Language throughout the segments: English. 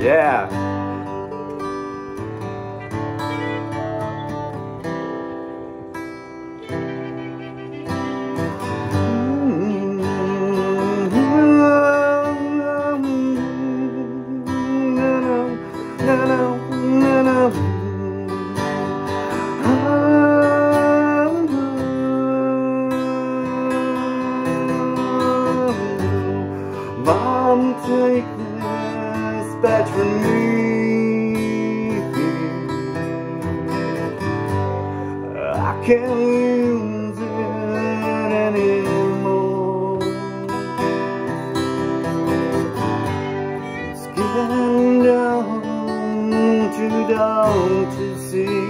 Yeah. Take this badge from me. I can't use it anymore. It's getting down, too dark to see.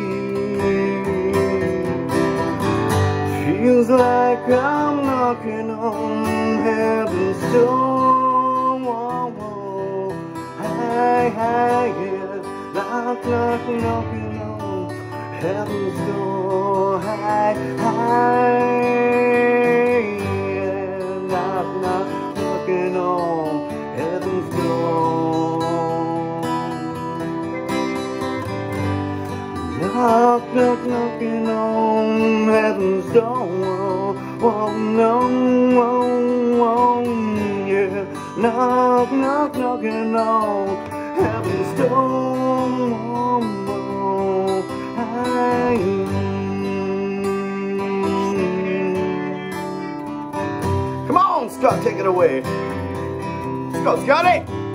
Feels like I'm knocking on heaven's door. Knock, knocking on heaven's door. Hey, yeah. Knock, knock, knocking on heaven's door. Knock, knock, knocking on heaven's door. Oh, no, oh, oh, yeah. Knock, knock, knocking on heaven's door. Scott, take it away. Let's go, Scotty.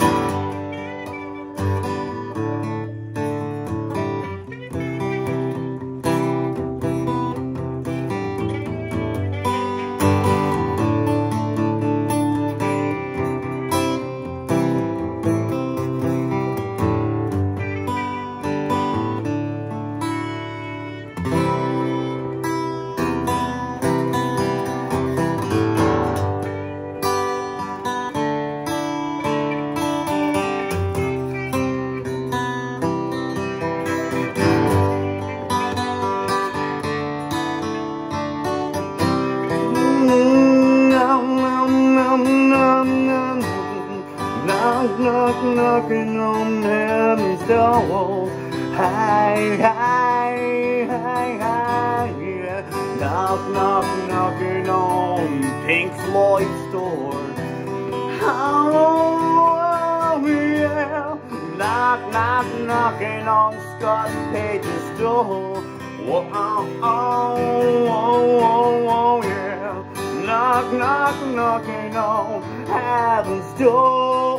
Knock, knock, knocking on heaven's door. Hi, hi, hi, hi. Knock, knock, knocking on Pink Floyd's door. Oh, yeah. Knock, knock, knocking on Scott Page's door. Whoa, oh, oh, oh, oh, yeah. Knock, knock, knocking on heaven's door.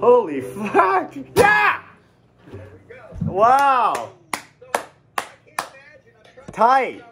Holy fuck! Yeah! Wow! Tight!